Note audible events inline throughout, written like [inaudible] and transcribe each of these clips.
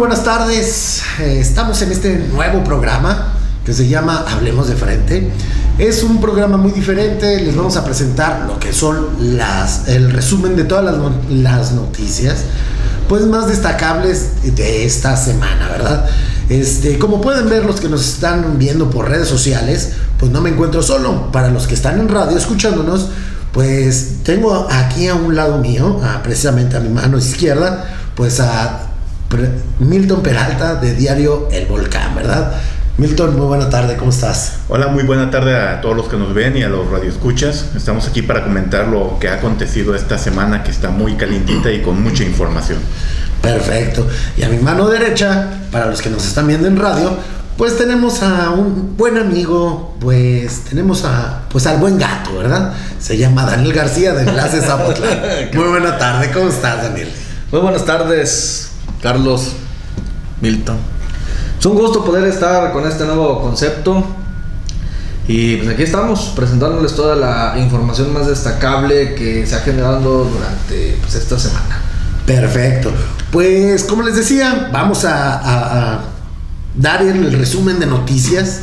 tardes. Eh, Estamos en este nuevo programa que se llama Hablemos de Frente. Es un programa muy diferente. Les vamos a presentar lo que son las, el resumen de todas las, las noticias, pues más destacables de esta semana, ¿verdad? Este, como pueden ver los que nos están viendo por redes sociales, pues no me encuentro solo. Para los que están en radio escuchándonos, pues tengo aquí a un lado mío, a- precisamente a mi mano izquierda, pues a Milton Peralta de Diario El Volcán, ¿verdad? Milton, muy buena tarde, ¿cómo estás? Hola, muy buena tarde a todos los que nos ven y a los radioescuchas. Estamos aquí para comentar lo que ha acontecido esta semana que está muy calientita y con mucha información. Perfecto. Y a mi mano derecha, para los que nos están viendo en radio, pues tenemos a un buen amigo, pues tenemos a pues al buen gato, ¿verdad? Se llama Daniel García de Enlaces Zapotlán. [laughs] Muy buena tarde, ¿cómo estás, Daniel? Muy buenas tardes, Carlos, Milton. Es un gusto poder estar con este nuevo concepto. Y pues aquí estamos presentándoles toda la información más destacable que se ha generado durante pues, esta semana. Perfecto. Pues como les decía, vamos a, dar el resumen de noticias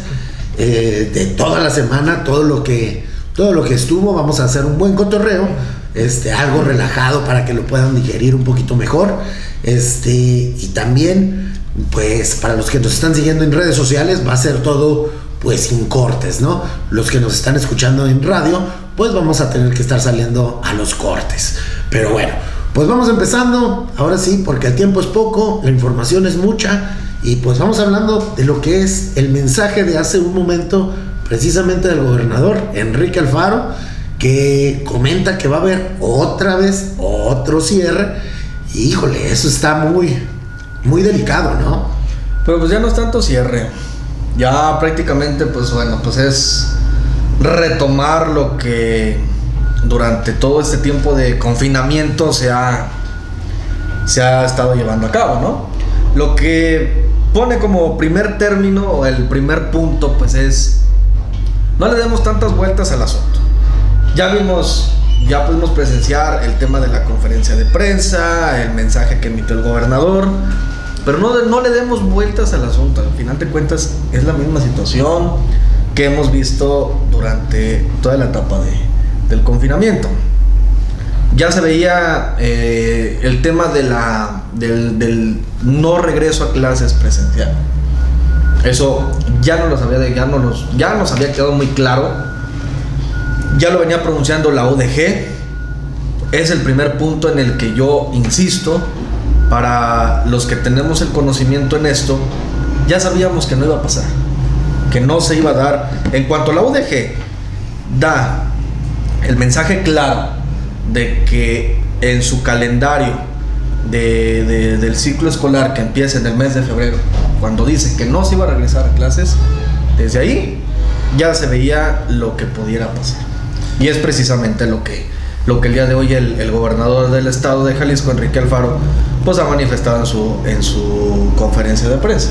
eh, de toda la semana, todo lo que todo lo que estuvo. Vamos a hacer un buen cotorreo, este, algo relajado para que lo puedan digerir un poquito mejor. Este, y también, pues, para los que nos están siguiendo en redes sociales, va a ser todo pues sin cortes, ¿no? Los que nos están escuchando en radio, pues vamos a tener que estar saliendo a los cortes. Pero bueno, pues vamos empezando, ahora sí, porque el tiempo es poco, la información es mucha, y pues vamos hablando de lo que es el mensaje de hace un momento, precisamente del gobernador Enrique Alfaro, que comenta que va a haber otra vez otro cierre. Híjole, eso está muy, muy delicado, ¿no? Pero pues ya no es tanto cierre. Ya prácticamente, pues bueno, pues es retomar lo que durante todo este tiempo de confinamiento se ha, se ha estado llevando a cabo, ¿no? Lo que pone como primer término o el primer punto, pues es, no le demos tantas vueltas al asunto. Ya vimos, ya pudimos presenciar el tema de la conferencia de prensa, el mensaje que emitió el gobernador, pero no, no le demos vueltas al asunto. Al final de cuentas es la misma situación que hemos visto durante toda la etapa de- del confinamiento. Ya se veía eh, el tema de la, del, no regreso a clases presencial. Eso ya no, los había, ya, no los, ya nos había quedado muy claro. Ya lo venía pronunciando la ODG. Es el primer punto en el que yo insisto. Para los que tenemos el conocimiento en esto, ya sabíamos que no iba a pasar. Que no se iba a dar. En cuanto la ODG da el mensaje claro de que en su calendario de- del ciclo escolar que empieza en el mes de febrero, cuando dice que no se iba a regresar a clases, desde ahí ya se veía lo que pudiera pasar. Y es precisamente lo que, lo que el día de hoy el, el gobernador del estado de Jalisco, Enrique Alfaro, pues ha manifestado en su, en su conferencia de prensa.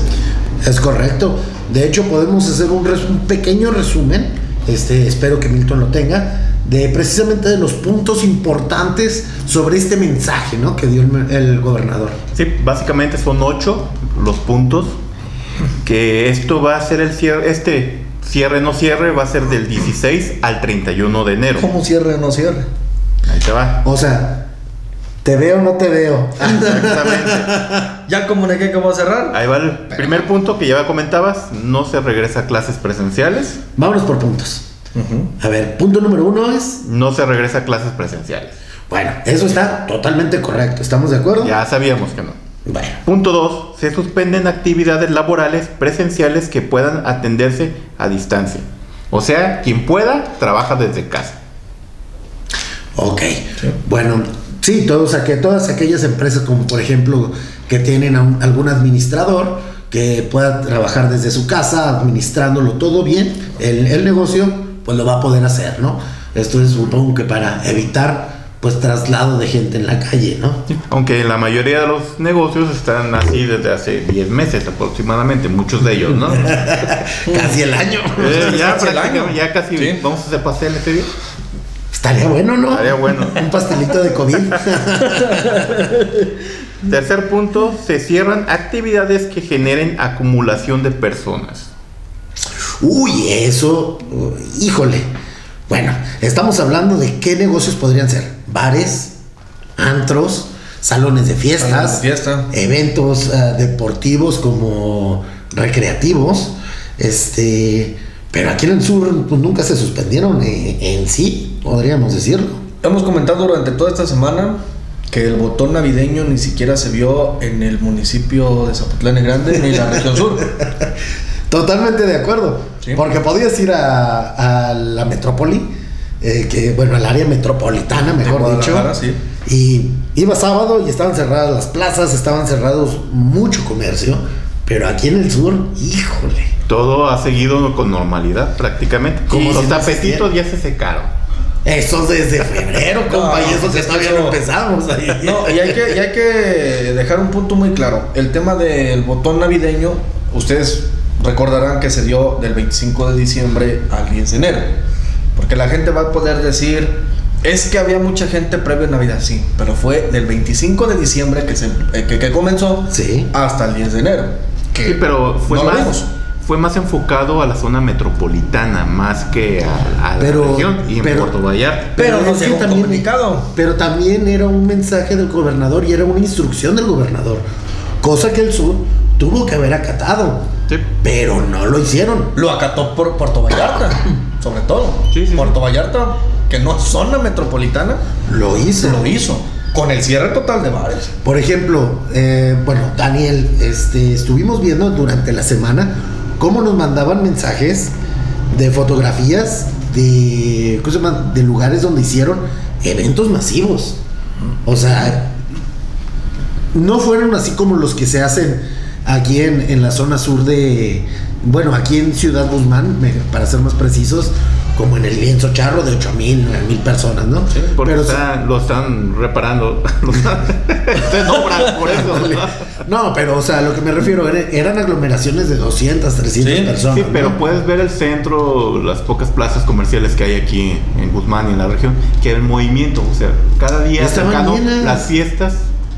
Es correcto. De hecho, podemos hacer un, res- un pequeño resumen, este, espero que Milton lo tenga, de precisamente de los puntos importantes sobre este mensaje ¿no? que dio el, el gobernador. Sí, básicamente son ocho los puntos que esto va a ser el cierre, este cierre no cierre va a ser del 16 al 31 de enero. ¿Cómo cierre o no cierre? Ahí te va. O sea, te veo o no te veo. [laughs] Exactamente. Ya comuniqué que voy a cerrar. Ahí va el primer punto que ya comentabas, no se regresa a clases presenciales, Vámonos por puntos. A ver, punto número uno es, no se regresa a clases presenciales. bueno, eso está totalmente correcto. ¿Estamos de acuerdo? Ya sabíamos que no. Bueno, Punto 2. Se suspenden actividades laborales presenciales que puedan atenderse a distancia. O sea, quien pueda, trabaja desde casa. ok. Bueno, sí, todos aqu- todas aquellas empresas como por ejemplo que tienen a un- algún administrador que pueda trabajar desde su casa administrándolo todo bien, el, el negocio pues lo va a poder hacer, ¿no? Esto es supongo que para evitar pues traslado de gente en la calle, ¿no? Aunque la mayoría de los negocios están así desde hace 10 meses aproximadamente, muchos de ellos, ¿no? [laughs] Casi el año. Eh, [laughs] ya, Casi el año. ya casi Sí. vamos a hacer pastel este día. Estaría bueno, ¿no? Estaría bueno. [laughs] Un pastelito de COVID. Tercer punto, se cierran actividades que generen acumulación de personas. Uy, eso, uh, híjole. Bueno, estamos hablando de qué negocios podrían ser. Bares, antros, salones de fiestas, Salones de fiesta. eventos eh, deportivos como recreativos. Este, pero aquí en el sur pues, nunca se suspendieron en, en sí, podríamos decirlo. Hemos comentado durante toda esta semana que el botón navideño ni siquiera se vio en el municipio de Zapotlán Grande ni en la región sur. [laughs] Totalmente de acuerdo. Sí. Porque podías ir a, a la metrópoli, eh, que bueno, al área metropolitana, mejor dicho. Sí. Y iba sábado y estaban cerradas las plazas, estaban cerrados mucho comercio. Pero aquí en el sur, híjole. Todo ha seguido con normalidad prácticamente. Como Los no tapetitos ya se secaron. Eso desde febrero, [laughs] compa, y eso que pues, todavía eso- no empezamos. ahí. [laughs] No, y hay, que, y hay que dejar un punto muy claro. El tema del botón navideño, ustedes recordarán que se dio del 25 de diciembre al 10 de enero. Porque la gente va a poder decir, es que había mucha gente previo a Navidad, sí, pero fue del 25 de diciembre que, se, eh, que, que comenzó Sí. hasta el 10 de enero. Que Sí, pero fue no lo más, vimos. fue más enfocado a la zona metropolitana, más que a, a Pero- la región y en pero- Puerto Vallarta. Pero llegó un comunicado. Pero también era un mensaje del gobernador y era una instrucción del gobernador. Cosa que el sur tuvo que haber acatado. Sí. Pero no lo hicieron. Lo acató por Puerto Vallarta, sobre todo. Sí, sí, Puerto Vallarta, que no es zona metropolitana, Lo hizo. lo hizo. Con el cierre total de bares. Por ejemplo, eh, bueno, Daniel, este, estuvimos viendo durante la semana cómo nos mandaban mensajes de fotografías de, ¿cómo se llama? de lugares donde hicieron eventos masivos. O sea, no fueron así como los que se hacen aquí en, en la zona sur de, bueno, aquí en Ciudad Guzmán, me- para ser más precisos, como en el lienzo charro de 8 mil, 9 mil personas, ¿no? Porque Pero está- lo están reparando. [laughs] Obra, por eso. No, pero o sea, lo que me refiero era- eran aglomeraciones de 200, 300 Sí, personas. Sí, pero ¿no? puedes ver el centro, las pocas plazas comerciales que hay aquí en Guzmán y en la región, que el movimiento, o sea, cada día Estaban llenas. las fiestas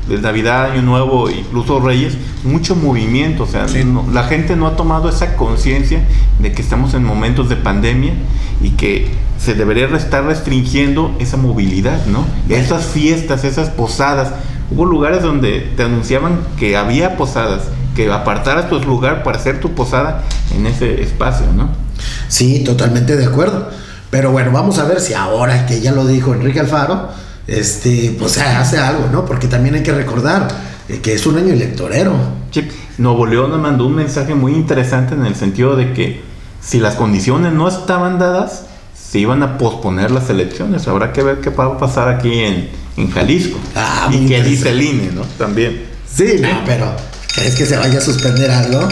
de Navidad, Año Nuevo, incluso Reyes, mucho movimiento, o sea, Sí. no- la gente no ha tomado esa conciencia de que estamos en momentos de pandemia y que se debería estar restringiendo esa movilidad, ¿no? Esas fiestas, esas posadas, hubo lugares donde te anunciaban que había posadas, que apartaras tu lugar para hacer tu posada en ese espacio, ¿no? Sí, totalmente de acuerdo. Pero bueno, vamos a ver si ahora que ya lo dijo Enrique Alfaro, este, pues se hace algo, ¿no? Porque también hay que recordar eh, que es un año electorero. Sí, Nuevo León nos mandó un mensaje muy interesante en el sentido de que si las condiciones no estaban dadas, se iban a posponer las elecciones. Habrá que ver qué va a pasar aquí en, en Jalisco. Ah, y qué dice el INE, ¿no? También. Sí, no, pero ¿crees que se vaya a suspender algo?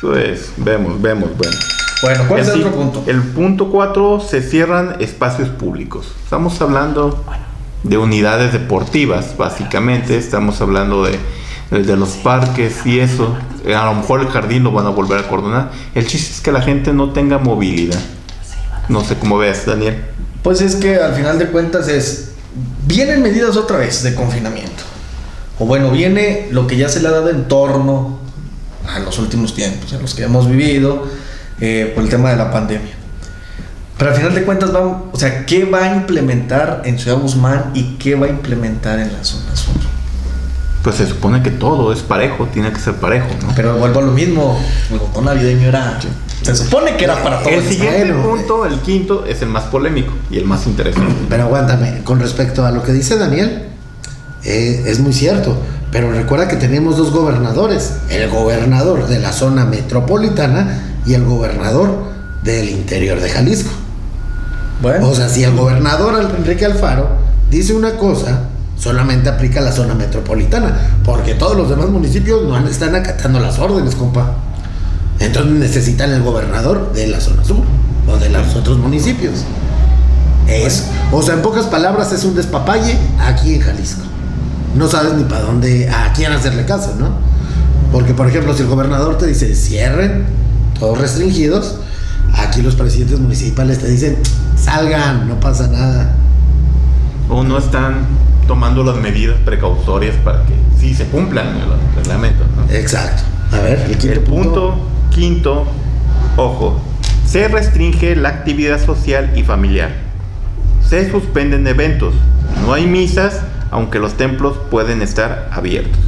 Pues vemos, vemos, bueno. Bueno, ¿cuál es el otro punto? El punto 4, se cierran espacios públicos. Estamos hablando de unidades deportivas, básicamente. Estamos hablando de, los parques y eso. Eh, A lo mejor el jardín lo van a volver a cordonar. El chiste es que la gente no tenga movilidad. No sé cómo ves, Daniel. Pues es que al final de cuentas es. Vienen medidas otra vez de confinamiento. O bueno, viene lo que ya se le ha dado en torno a los últimos tiempos, en los que hemos vivido, eh, por el tema de la pandemia. Pero al final de cuentas, va, o sea, ¿qué va a implementar en Ciudad Guzmán y qué va a implementar en la zona sur? Pues se supone que todo es parejo, tiene que ser parejo, ¿no? Pero vuelvo a lo mismo, el botón navideño era. Se supone que era para todos. El siguiente bueno. punto, el quinto, es el más polémico y el más interesante. Pero aguántame, con respecto a lo que dice Daniel, eh, es muy cierto. Pero recuerda que tenemos dos gobernadores: el gobernador de la zona metropolitana y el gobernador del interior de Jalisco. O sea, si el gobernador Enrique Alfaro dice una cosa, solamente aplica la zona metropolitana, porque todos los demás municipios no están acatando las órdenes, compa. Entonces necesitan el gobernador de la zona sur o de los otros municipios. Es, o sea, en pocas palabras, es un despapalle aquí en Jalisco. No sabes ni para dónde, a quién hacerle caso, ¿no? Porque, por ejemplo, si el gobernador te dice cierren, todos restringidos, aquí los presidentes municipales te dicen salgan, no pasa nada. o no están tomando las medidas precautorias para que sí se cumplan los reglamentos. ¿no? Exacto. A ver, el quinto El punto quinto, ojo, se restringe la actividad social y familiar. Se suspenden eventos. No hay misas, aunque los templos pueden estar abiertos.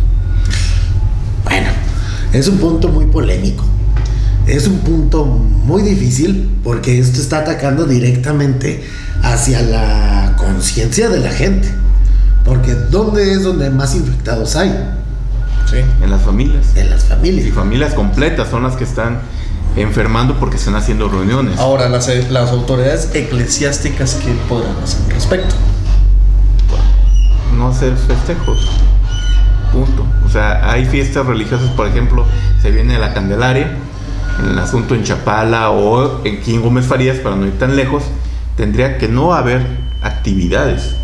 Bueno, es un punto muy polémico. Es un punto muy difícil porque esto está atacando directamente hacia la conciencia de la gente. Porque ¿dónde es donde más infectados hay? Sí. En las familias. En las Y familias. familias completas son las que están enfermando porque están haciendo reuniones. Ahora, las, las autoridades eclesiásticas, ¿qué podrán hacer al respecto? no hacer festejos. Punto. O sea, hay fiestas religiosas, por ejemplo, se viene la Candelaria, el asunto en Chapala o en King Gómez Farías, para no ir tan lejos, tendría que no haber actividades.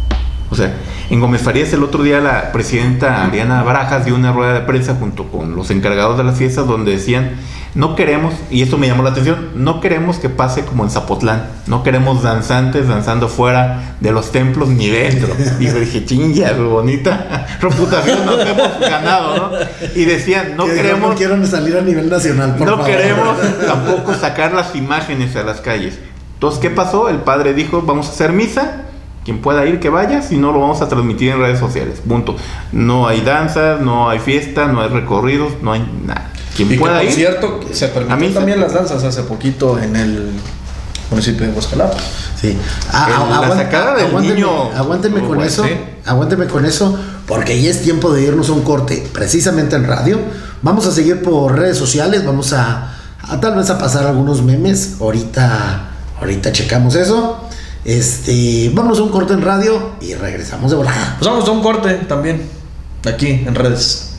O sea, en Gómez Farías el otro día la presidenta Ariana Barajas dio una rueda de prensa junto con los encargados de las fiestas donde decían, no queremos, y esto me llamó la atención, no queremos que pase como en Zapotlán, no queremos danzantes danzando fuera de los templos ni dentro. Y yo dije, chinga, bonita [laughs] reputación nos hemos ganado, ¿no? Y decían, no Que queremos... No quiero salir a nivel nacional, por No favor. queremos [laughs] tampoco sacar las imágenes a las calles. Entonces, ¿qué pasó? El padre dijo, vamos a hacer misa. Quien pueda ir, que vaya. Si no, lo vamos a transmitir en redes sociales. Punto. No hay danzas, no hay fiesta, no hay recorridos, no hay nada. Quien Y que, pueda por ir. cierto, se A mí permitió se- también las danzas hace poquito en el municipio de Huascalapa. Sí. Ah, El- ah, la sacada del aguánteme, niño. Aguántenme con eso. sí. Aguántenme con eso. Porque ya es tiempo de irnos a un corte. Precisamente en radio. Vamos a seguir por redes sociales. Vamos a, a tal vez a pasar algunos memes. Ahorita. Ahorita checamos eso. Este. Vamos a un corte en radio. Y regresamos de volada. Pues vamos a un corte también. Aquí en redes.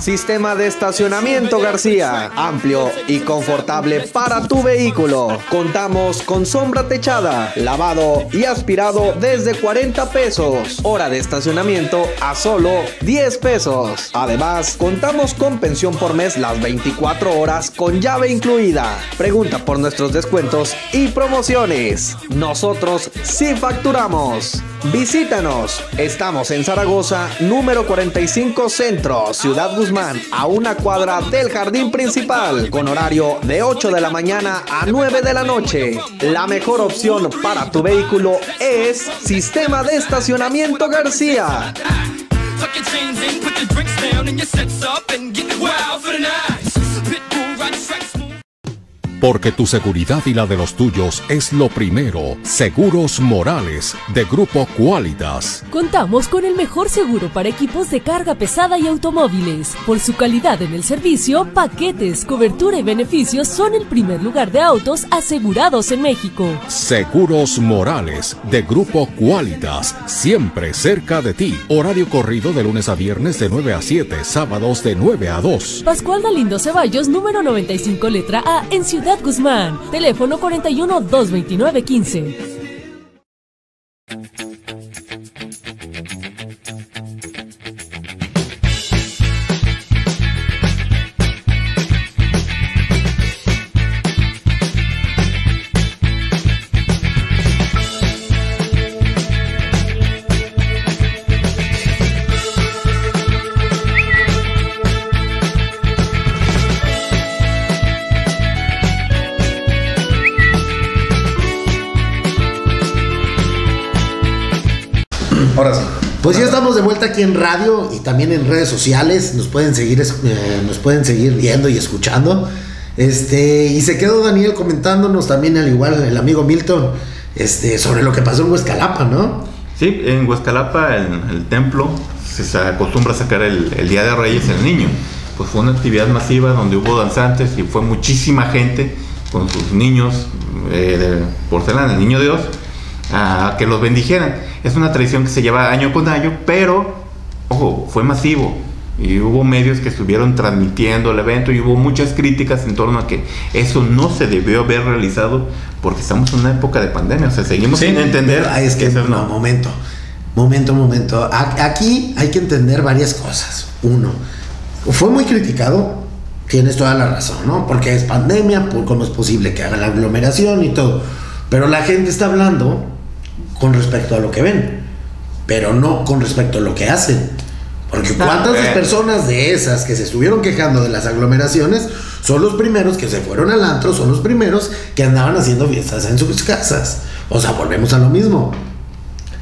Sistema de estacionamiento García, amplio y confortable para tu vehículo. Contamos con sombra techada, lavado y aspirado desde 40 pesos. Hora de estacionamiento a solo 10 pesos. Además, contamos con pensión por mes las 24 horas con llave incluida. Pregunta por nuestros descuentos y promociones. Nosotros sí facturamos. Visítanos. Estamos en Zaragoza, número 45 Centro, Ciudad Guzmán, a una cuadra del jardín principal, con horario de 8 de la mañana a 9 de la noche. La mejor opción para tu vehículo es Sistema de Estacionamiento García. Porque tu seguridad y la de los tuyos es lo primero. Seguros Morales, de Grupo Qualitas. Contamos con el mejor seguro para equipos de carga pesada y automóviles. Por su calidad en el servicio, paquetes, cobertura y beneficios son el primer lugar de autos asegurados en México. Seguros Morales, de Grupo Qualitas, siempre cerca de ti. Horario corrido de lunes a viernes de 9 a 7, sábados de 9 a 2. Pascual Galindo Ceballos, número 95, letra A, en Ciudad Guzmán. Teléfono 41 229 15. Aquí en radio y también en redes sociales. Nos pueden seguir, eh, nos pueden seguir viendo y escuchando. Este, y se quedó Daniel comentándonos también, al igual el amigo Milton, este, sobre lo que pasó en Huescalapa, ¿no? Sí, en Huescalapa, el, el templo, se acostumbra a sacar el, el Día de Reyes el niño. Pues fue una actividad masiva donde hubo danzantes y fue muchísima gente con sus niños eh, de porcelana, el niño Dios, a que los bendijeran. Es una tradición que se lleva año con año, pero, ojo, fue masivo. Y hubo medios que estuvieron transmitiendo el evento y hubo muchas críticas en torno a que eso no se debió haber realizado porque estamos en una época de pandemia. O sea, seguimos Sí, sin entender es que eso no, momento, momento, momento. A- Aquí hay que entender varias cosas. Uno, fue muy criticado, tienes toda la razón, ¿no? Porque es pandemia, por cómo es posible que haga la aglomeración y todo. Pero la gente está hablando con respecto a lo que ven, pero no con respecto a lo que hacen. Porque cuántas eh. personas de esas que se estuvieron quejando de las aglomeraciones son los primeros que se fueron al antro, son los primeros que andaban haciendo fiestas en sus casas. O sea, volvemos a lo mismo.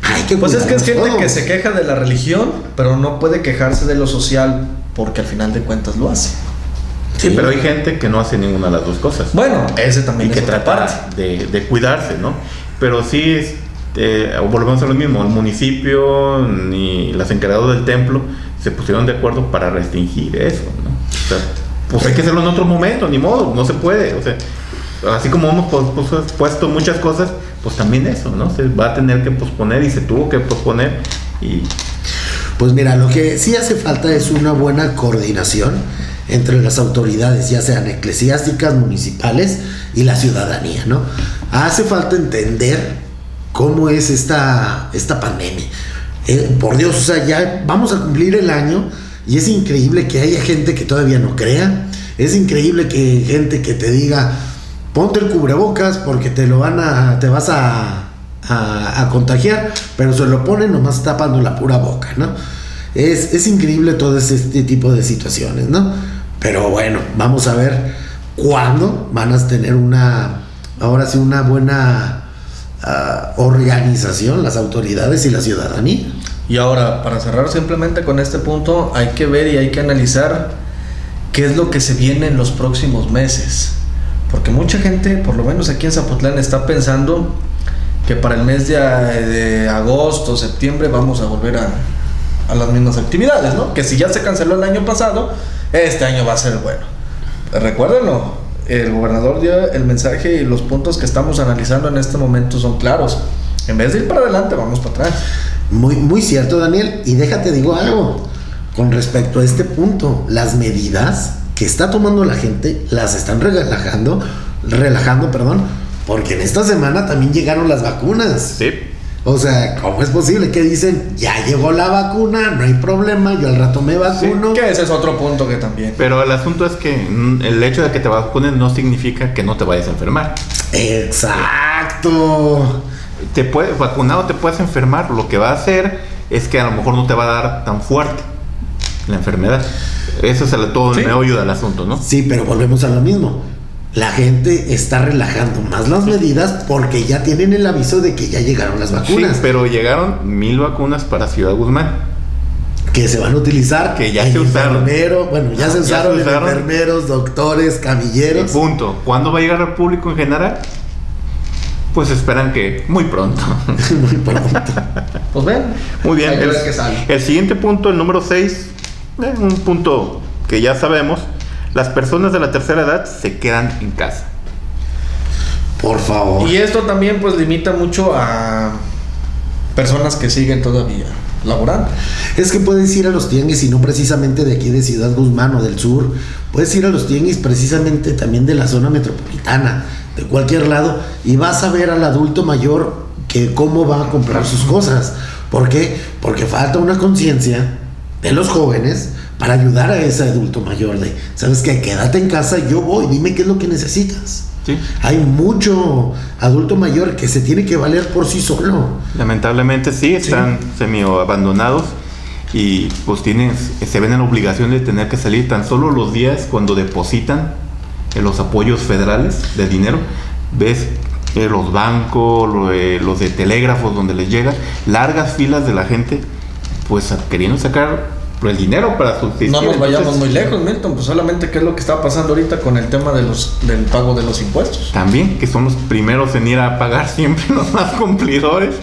Hay que Pues es que es gente que se queja de la religión, pero no puede quejarse de lo social porque al final de cuentas lo hace. Sí, pero hay gente que no hace ninguna de las dos cosas. Bueno, ese también y que es otra trata parte. de, de cuidarse, ¿no? Pero sí, es, eh, volvemos a lo mismo, el municipio ni las encargadas del templo se pusieron de acuerdo para restringir eso, ¿no? O sea, pues hay que hacerlo en otro momento, ni modo, no se puede, o sea, así como hemos puesto muchas cosas, pues también eso, ¿no? Se va a tener que posponer y se tuvo que posponer y Pues mira, lo que sí hace falta es una buena coordinación entre las autoridades, ya sean eclesiásticas, municipales y la ciudadanía, ¿no? Hace falta entender cómo es esta, esta pandemia. Eh, por Dios, o sea, ya vamos a cumplir el año y es increíble que haya gente que todavía no crea. Es increíble que gente que te diga, ponte el cubrebocas porque te lo van a, te vas a, a, contagiar, pero se lo ponen nomás tapando la pura boca, ¿no? Es, es increíble todo este tipo de situaciones, ¿no? Pero bueno, vamos a ver cuándo van a tener una, ahora sí, una buena ah, organización, las autoridades y la ciudadanía. Y ahora, para cerrar simplemente con este punto, hay que ver y hay que analizar qué es lo que se viene en los próximos meses. Porque mucha gente, por lo menos aquí en Zapotlán, está pensando que para el mes de, de agosto, septiembre, vamos a volver a, a las mismas actividades, ¿no? Que si ya se canceló el año pasado, este año va a ser bueno. Recuérdenlo, el gobernador dio el mensaje y los puntos que estamos analizando en este momento son claros. En vez de ir para adelante, vamos para atrás. Muy, muy cierto, Daniel. Y déjate digo algo con respecto a este punto. Las medidas que está tomando la gente las están relajando, relajando, perdón, porque en esta semana también llegaron las vacunas. sí, O sea, ¿cómo es posible que dicen, ya llegó la vacuna, no hay problema, yo al rato me vacuno? Que ese es otro punto que también. pero el asunto es que el hecho de que te vacunen no significa que no te vayas a enfermar. Exacto. te puede, vacunado te puedes enfermar, lo que va a hacer es que a lo mejor no te va a dar tan fuerte la enfermedad. Eso es el, todo el Sí. meollo del asunto, ¿no? Sí, pero volvemos a lo mismo. La gente está relajando más las medidas porque ya tienen el aviso de que ya llegaron las Sí, vacunas. pero llegaron mil vacunas para Ciudad Guzmán. que se van a utilizar. Que ya se usaron. enfermero, bueno, ya se Ya usaron, se en usaron. enfermeros, doctores, Y camilleros. punto. ¿Cuándo va a llegar al público en general? Pues esperan que muy pronto. [laughs] Muy pronto. Pues ven. Muy bien. Que El, sale. siguiente punto, el número 6, un punto que ya sabemos. Las personas de la tercera edad se quedan en casa. Por favor. Y esto también pues limita mucho a personas que siguen todavía laborando. Es que puedes ir a los tianguis y no precisamente de aquí de Ciudad Guzmán o del sur. Puedes ir a los tianguis precisamente también de la zona metropolitana, de cualquier lado, y vas a ver al adulto mayor que cómo va a comprar sus cosas. ¿Por qué? Porque falta una conciencia de los jóvenes para ayudar a ese adulto mayor de, ¿sabes qué? Quédate en casa, yo voy, dime qué es lo que necesitas. ¿sí? Hay mucho adulto mayor que se tiene que valer por sí solo. Lamentablemente sí, están semi abandonados y pues tienen, se ven en la obligación de tener que salir tan solo los días cuando depositan en los apoyos federales de dinero. Ves eh, los bancos, lo, eh, los de telégrafos donde les llega, largas filas de la gente pues queriendo sacar el dinero para subsistir. No nos vayamos Entonces, muy lejos, Milton, pues solamente qué es lo que está pasando ahorita con el tema de los, del pago de los impuestos. También, que son los primeros en ir a pagar [laughs] siempre los más cumplidores.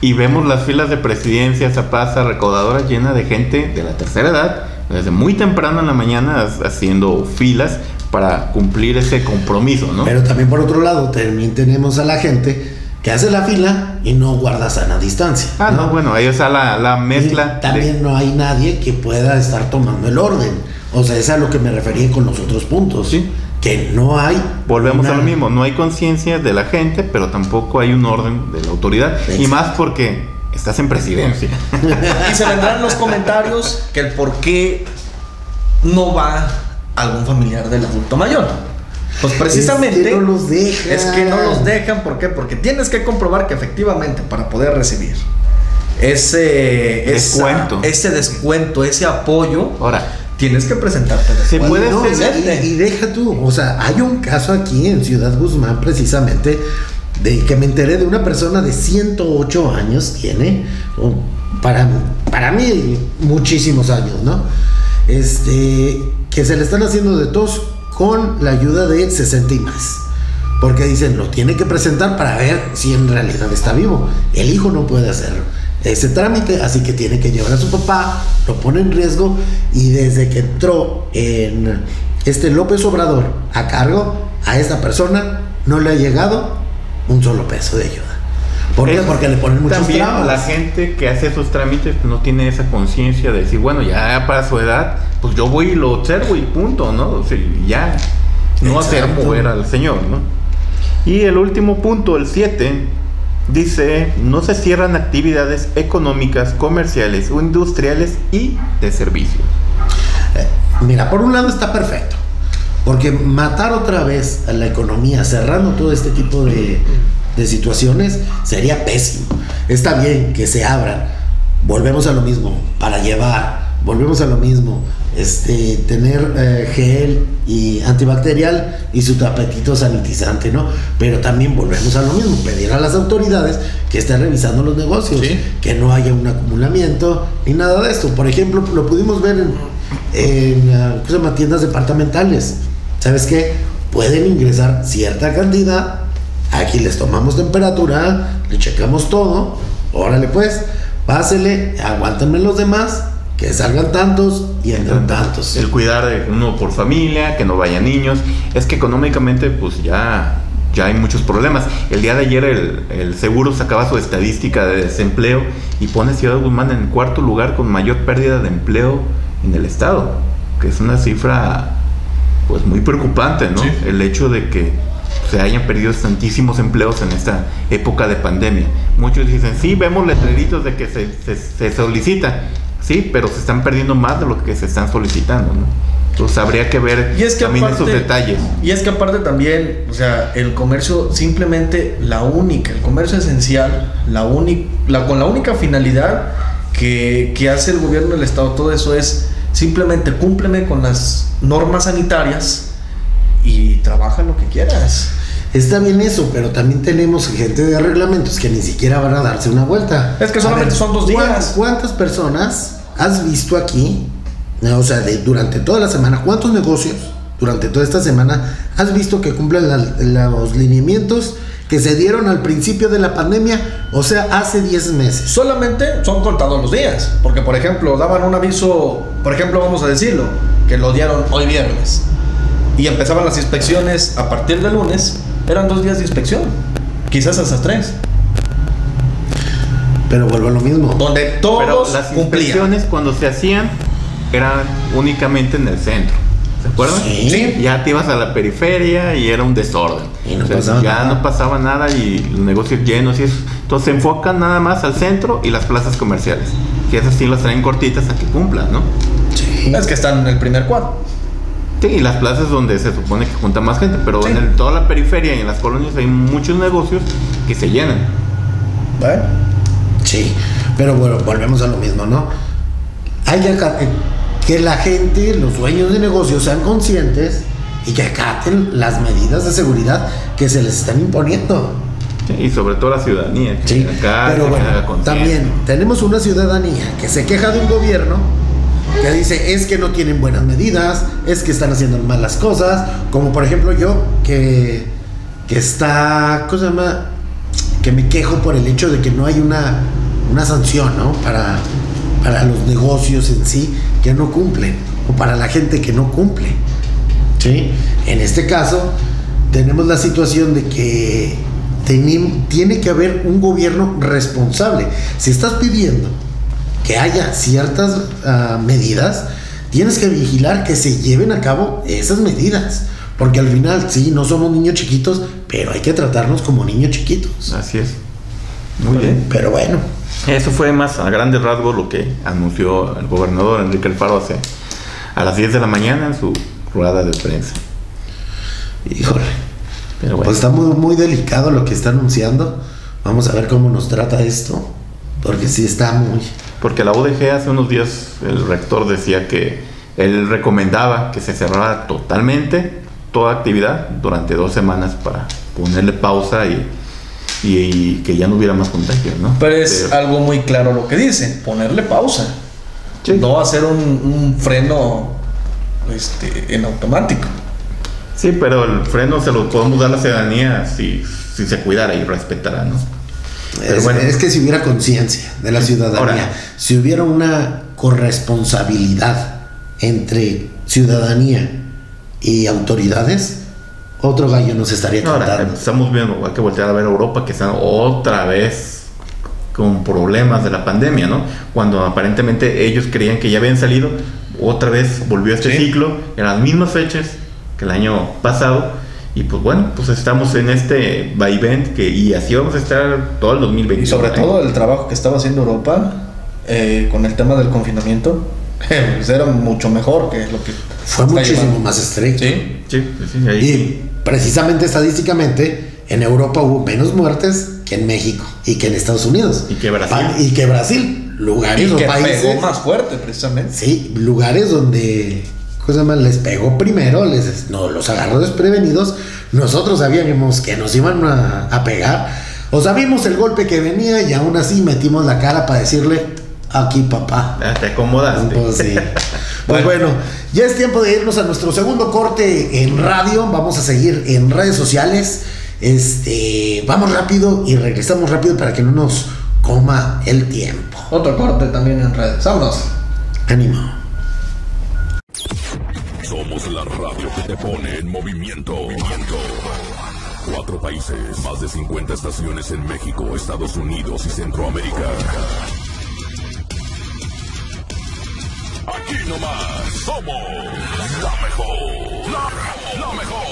Y vemos las filas de presidencia, Zapasa, recaudadora llena de gente de la tercera edad, desde muy temprano en la mañana ha- haciendo filas para cumplir ese compromiso, ¿no? Pero también por otro lado, también tenemos a la gente que hace la fila y no guarda sana distancia. ah, no, bueno, ahí está la, la mezcla. Y también no hay nadie que pueda estar tomando el orden. O sea, es a lo que me refería con los otros puntos. Sí. Que no hay. Volvemos una- a lo mismo, no hay conciencia de la gente, pero tampoco hay un orden de la autoridad. Y más porque estás en presidencia. [laughs] Y se vendrán los comentarios que el por qué no va algún familiar del adulto mayor. Pues precisamente. Es que no los dejan. Es que no los dejan, ¿por qué? Porque tienes que comprobar que efectivamente para poder recibir ese esa- Descuento. ese descuento, ese apoyo, Ahora, tienes que presentarte. Se puede No, ser- y, y deja tú, o sea, hay un caso aquí en Ciudad Guzmán precisamente de que me enteré de una persona de 108 años tiene, para, para mí muchísimos años, ¿no? Este, que se le están haciendo de tos con la ayuda de 60 y más. Porque dicen, lo tiene que presentar para ver si en realidad está vivo. El hijo no puede hacer ese trámite, así que tiene que llevar a su papá, lo pone en riesgo y desde que entró en este López Obrador a cargo, a esta persona no le ha llegado un solo peso de ayuda. ¿Por qué? Es- Porque le ponen muchos También trabas. la gente que hace esos trámites no tiene esa conciencia de decir, bueno, ya para su edad, pues yo voy y lo observo y punto, ¿no? O sea, ya no hacer mover al Señor, ¿no? Y el último punto, el 7, dice, no se cierran actividades económicas, comerciales o industriales y de servicios. Eh, Mira, por un lado está perfecto. Porque matar otra vez a la economía cerrando todo este tipo de, de situaciones sería pésimo. Está bien que se abran. Volvemos a lo mismo. Para llevar. Volvemos a lo mismo. Este, tener eh, gel y antibacterial y su tapetito sanitizante, ¿no? Pero también volvemos a lo mismo. Pedir a las autoridades que estén revisando los negocios. Sí. Que no haya un acumulamiento ni nada de esto. Por ejemplo, lo pudimos ver en, en ah, ¿cómo se llama? tiendas departamentales. ¿Sabes qué? Pueden ingresar cierta cantidad. Aquí les tomamos temperatura, le checamos todo. Órale pues, pásele, aguántenme los demás, que salgan tantos y entran tantos. El cuidar de uno por familia, que no vayan niños. Es que económicamente, pues ya, ya hay muchos problemas. El día de ayer el, el seguro sacaba su estadística de desempleo y pone Ciudad Guzmán en cuarto lugar con mayor pérdida de empleo en el estado, que es una cifra pues muy preocupante, ¿no? Sí. El hecho de que se hayan perdido tantísimos empleos en esta época de pandemia. Muchos dicen, sí, vemos letreritos de que se, se- se solicita, sí, pero se están perdiendo más de lo que se están solicitando, ¿no? Entonces habría que ver Y es que también aparte, esos detalles. Y es que aparte también, o sea, el comercio simplemente la única, el comercio esencial, la única, la, con la única finalidad que, que hace el gobierno del estado, todo eso es simplemente cúmpleme con las normas sanitarias y trabaja lo que quieras. Está bien eso, pero también tenemos gente de reglamentos que ni siquiera van a darse una vuelta. Es que solamente son dos ¿cuán- días. ¿Cuántas personas has visto aquí? O sea, de- durante toda la semana, ¿cuántos negocios durante toda esta semana has visto que cumplen la- los lineamientos que se dieron al principio de la pandemia? O sea, hace 10 meses. Solamente son contados los días, porque por ejemplo daban un aviso, por ejemplo vamos a decirlo, que lo dieron hoy viernes y empezaban las inspecciones a partir del lunes, eran dos días de inspección, quizás hasta tres, Pero vuelvo a lo mismo. donde Pero todos las cumplían. inspecciones cuando se hacían eran únicamente en el centro. ¿Se acuerdan? Sí. Ya te ibas a la periferia y era un desorden. Y no O sea, pasaba ya nada. no pasaba nada y los negocios llenos y eso. Entonces se enfocan nada más al centro y las plazas comerciales. Que esas sí las traen cortitas a que cumplan, ¿no? Sí. Es que están en el primer cuadro. Sí, y las plazas donde se supone que junta más gente, pero Sí. en el- toda la periferia y en las colonias hay muchos negocios que se llenan. ¿Vale? Sí, pero bueno, volvemos a lo mismo, ¿no? Hay que, eh, que la gente, los dueños de negocios sean conscientes y que acaten las medidas de seguridad que se les están imponiendo. Sí, y sobre todo la ciudadanía. que Sí, acá, pero bueno, también tenemos una ciudadanía que se queja de un gobierno que dice es que no tienen buenas medidas, es que están haciendo mal las cosas, como por ejemplo yo que, que está, ¿cómo se llama? Que me quejo por el hecho de que no hay una, una sanción, ¿no? Para, para los negocios en sí que no cumplen, o para la gente que no cumple. ¿sí? En este caso, tenemos la situación de que tiene que haber un gobierno responsable. Si estás pidiendo que haya ciertas ah, medidas, tienes que vigilar que se lleven a cabo esas medidas. Porque al final, sí, no somos niños chiquitos, pero hay que tratarnos como niños chiquitos. Así es. Muy bien. Pero bueno, Eso fue más a grandes rasgos lo que anunció el gobernador Enrique Alfaro hace a las 10 de la mañana en su rueda de prensa. Híjole. Pero bueno. Pues está muy, muy delicado lo que está anunciando. Vamos a ver cómo nos trata esto. Porque sí está muy. Porque la UDG hace unos días el rector decía que él recomendaba que se cerrara totalmente toda actividad durante dos semanas para ponerle pausa y, y- y que ya no hubiera más contagios, ¿no? Pero es Pero- algo muy claro lo que dice, ponerle pausa. Sí. No hacer un, un freno este, en automático. Sí, pero el freno se lo podemos dar a la ciudadanía si, si se cuidara y respetara, ¿no? Pero es, bueno. es que si hubiera conciencia de la ciudadanía, Ahora. si hubiera una corresponsabilidad entre ciudadanía y autoridades, otro gallo nos estaría Ahora, cantando. estamos viendo, hay que voltear a ver a Europa que están otra vez con problemas de la pandemia, ¿no? Cuando aparentemente ellos creían que ya habían salido, otra vez volvió este Sí. ciclo en las mismas fechas que el año pasado. Y pues bueno, pues estamos en este vaivén que y así vamos a estar todo el 2021. Y sobre ¿eh? todo el trabajo que estaba haciendo Europa eh, con el tema del confinamiento, [laughs] pues era mucho mejor que lo que Fue muchísimo llevando. más estricto. Sí. Sí, sí, sí, ahí- Y precisamente estadísticamente, en Europa hubo menos muertes que en México y que en Estados Unidos. Y que Brasil. Pa- Y que Brasil, lugares Y o que países. pegó más fuerte, precisamente. Sí, lugares donde cosa más les pegó primero, les no los agarró desprevenidos. Nosotros sabíamos que nos iban a, a pegar. O sabíamos el golpe que venía y aún así metimos la cara para decirle aquí papá. Ah, te acomodaste. Pues sí. [laughs] Pues bueno, ya es tiempo de irnos a nuestro segundo corte en radio. Vamos a seguir en redes sociales. Este, vamos rápido y regresamos rápido para que no nos coma el tiempo. Otro corte también en redes. Vámonos. Ánimo. La radio que te pone en movimiento. Movimiento. Cuatro países, más de 50 estaciones en México, Estados Unidos y Centroamérica. Aquí nomás somos la mejor. La, la mejor.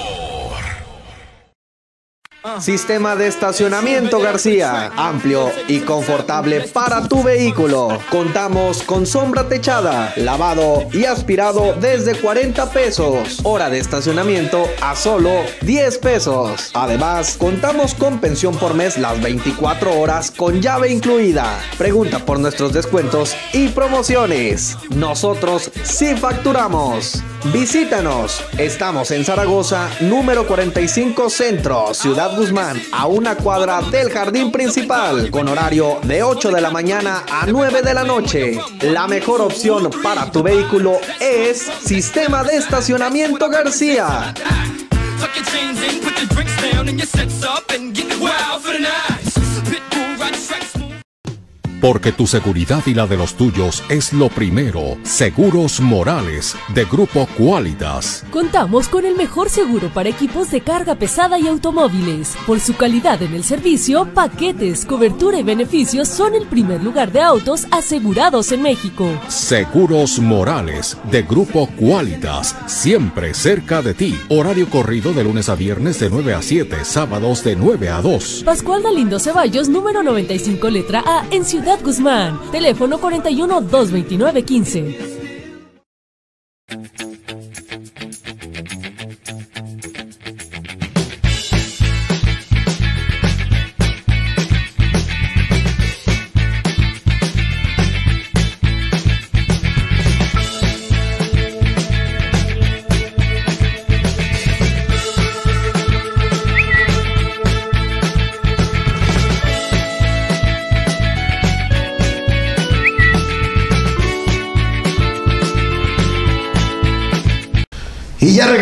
Sistema de estacionamiento García, amplio y confortable para tu vehículo. Contamos con sombra techada, lavado y aspirado desde 40 pesos. Hora de estacionamiento a solo 10 pesos. Además, contamos con pensión por mes las 24 horas con llave incluida. Pregunta por nuestros descuentos y promociones. Nosotros sí facturamos. Visítanos. Estamos en Zaragoza, número 45 Centro, Ciudad Guzmán, a una cuadra del jardín principal, con horario de 8 de la mañana a 9 de la noche. La mejor opción para tu vehículo es Sistema de Estacionamiento García. Porque tu seguridad y la de los tuyos es lo primero. Seguros Morales, de Grupo Qualitas. Contamos con el mejor seguro para equipos de carga pesada y automóviles. Por su calidad en el servicio, paquetes, cobertura y beneficios son el primer lugar de autos asegurados en México. Seguros Morales, de Grupo Qualitas, siempre cerca de ti. Horario corrido de lunes a viernes de 9 a 7, sábados de 9 a 2. Pascual Galindo Ceballos, número 95, letra A, en Ciudad Guzmán. Teléfono 41 229 15.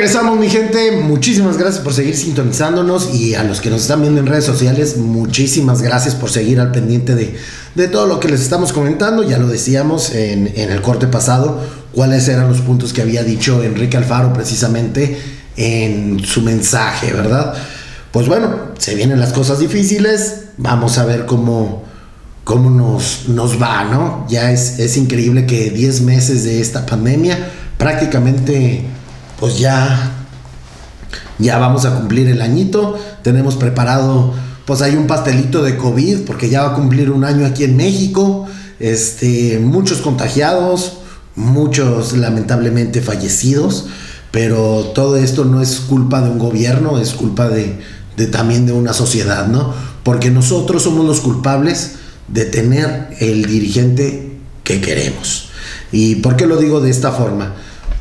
Regresamos, mi gente. Muchísimas gracias por seguir sintonizándonos. Y a los que nos están viendo en redes sociales, muchísimas gracias por seguir al pendiente de, de todo lo que les estamos comentando. Ya lo decíamos en, en el corte pasado, cuáles eran los puntos que había dicho Enrique Alfaro precisamente en su mensaje, ¿verdad? Pues bueno, se vienen las cosas difíciles. Vamos a ver cómo, cómo nos, nos va, ¿no? Ya es, es increíble que 10 meses de esta pandemia prácticamente pues ya ya vamos a cumplir el añito. Tenemos preparado, pues hay un pastelito de COVID, porque ya va a cumplir un año aquí en México. Este, muchos contagiados, muchos lamentablemente fallecidos. pero todo esto no es culpa de un gobierno, es culpa de, de también de una sociedad, ¿no? Porque nosotros somos los culpables de tener el dirigente que queremos. ¿Y por qué lo digo de esta forma?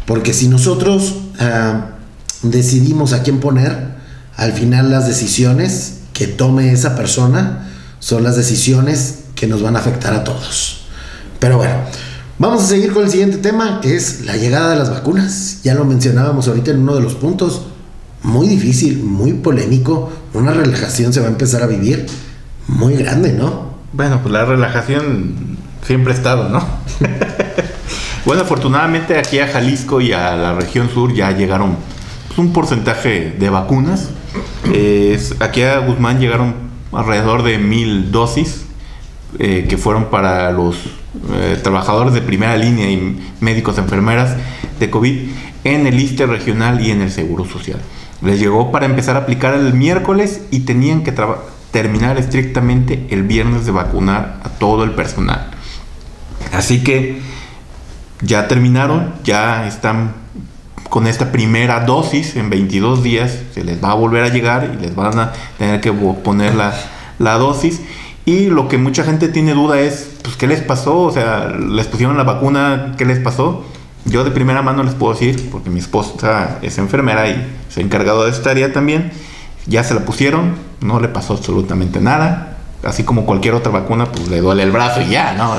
Porque si nosotros ah, decidimos a quién poner, al final las decisiones que tome esa persona son las decisiones que nos van a afectar a todos. Pero bueno, vamos a seguir con el siguiente tema, que es la llegada de las vacunas. Ya lo mencionábamos ahorita en uno de los puntos. Muy difícil, muy polémico. Una relajación se va a empezar a vivir muy grande, ¿no? Bueno, pues la relajación siempre ha estado, ¿no? [laughs] bueno, afortunadamente aquí a Jalisco y a la región sur ya llegaron pues, un porcentaje de vacunas. Eh, aquí a Guzmán llegaron alrededor de mil dosis eh, que fueron para los eh, trabajadores de primera línea y médicos, enfermeras de COVID en el ISTE regional y en el Seguro Social. Les llegó para empezar a aplicar el miércoles y tenían que terminar estrictamente el viernes de vacunar a todo el personal. Así que ya terminaron, ya están con esta primera dosis en 22 días, se les va a volver a llegar y les van a tener que poner la, la dosis. Y lo que mucha gente tiene duda es, pues, ¿qué les pasó? O sea, ¿les pusieron la vacuna? ¿Qué les pasó? Yo de primera mano les puedo decir, porque mi esposa es enfermera y se ha encargado de esta área también, ya se la pusieron, no le pasó absolutamente nada. Así como cualquier otra vacuna, pues le duele el brazo y ya, ¿no?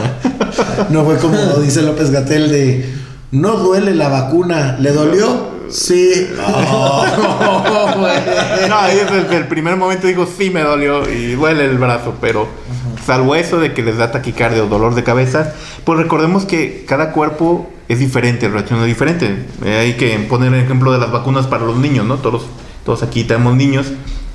No fue como dice López Gatel de no duele la vacuna, ¿le dolió? Sí. No. No, desde el primer momento digo, sí me dolió y duele el brazo, pero salvo eso de que les da taquicardia o dolor de cabeza, pues recordemos que cada cuerpo es diferente, reacciona diferente. Eh, hay que poner el ejemplo de las vacunas para los niños, ¿no? Todos, todos aquí tenemos niños.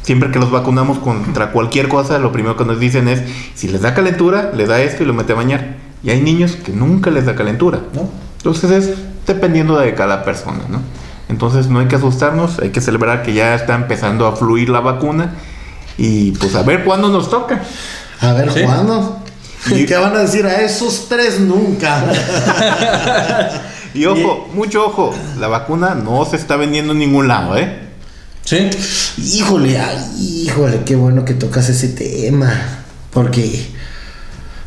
Siempre que los vacunamos contra cualquier cosa, lo primero que nos dicen es, si les da calentura, le da esto y lo mete a bañar. Y hay niños que nunca les da calentura. ¿No? Entonces es dependiendo de cada persona, ¿no? Entonces no hay que asustarnos, hay que celebrar que ya está empezando a fluir la vacuna y pues a ver cuándo nos toca. A ver, Sí. ¿cuándo? ¿Y qué van a decir a esos tres nunca? [laughs] Y ojo, mucho ojo, la vacuna no se está vendiendo en ningún lado, ¿eh? Sí. Híjole, ay, híjole, qué bueno que tocas ese tema. Porque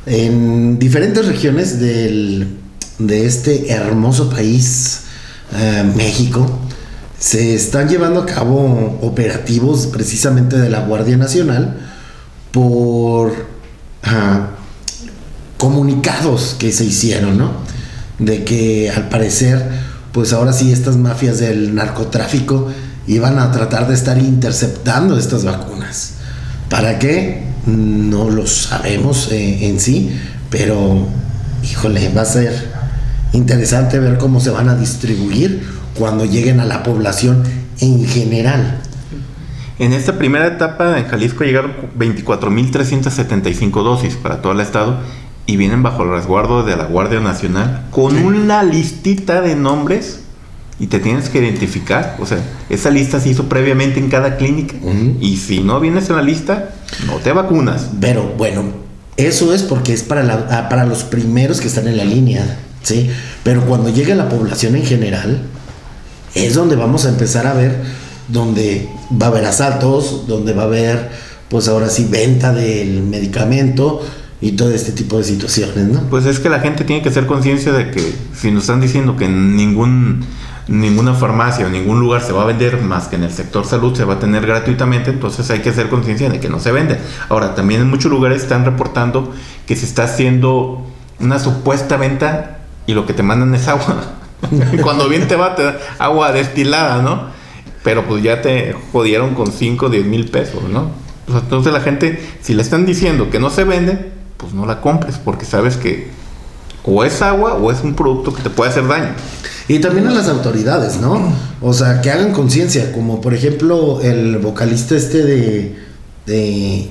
en diferentes regiones del, de este hermoso país, eh, México, se están llevando a cabo operativos precisamente de la Guardia Nacional por comunicados que se hicieron, ¿no? De que al parecer, pues ahora sí estas mafias del narcotráfico iban a tratar de estar interceptando estas vacunas. ¿Para qué? No lo sabemos eh, en sí, pero híjole, va a ser interesante ver cómo se van a distribuir cuando lleguen a la población en general. En esta primera etapa en Jalisco llegaron 24.375 dosis para todo el estado y vienen bajo el resguardo de la Guardia Nacional con una listita de nombres y te tienes que identificar. O sea, esa lista se hizo previamente en cada clínica y si no vienes en la lista, no te vacunas. Pero bueno, eso es porque es para, la- ah, para los primeros que están en la línea, ¿sí? Pero cuando llegue la población en general, es donde vamos a empezar a ver, donde va a haber asaltos, donde va a haber, pues ahora sí, venta del medicamento y todo este tipo de situaciones, ¿no? Pues es que la gente tiene que hacer conciencia de que si nos están diciendo que ningún ninguna farmacia o ningún lugar se va a vender más que en el sector salud se va a tener gratuitamente, entonces hay que hacer conciencia de que no se vende. Ahora, también en muchos lugares están reportando que se está haciendo una supuesta venta y lo que te mandan es agua. [laughs] Cuando bien te va, te da agua destilada, ¿no? Pero pues ya te jodieron con 5 o 10 mil pesos, ¿no? Pues, entonces la gente, si le están diciendo que no se vende, pues no la compres, porque sabes que o es agua o es un producto que te puede hacer daño. Y también a las autoridades, ¿no? O sea, que hagan conciencia, como por ejemplo el vocalista este de, de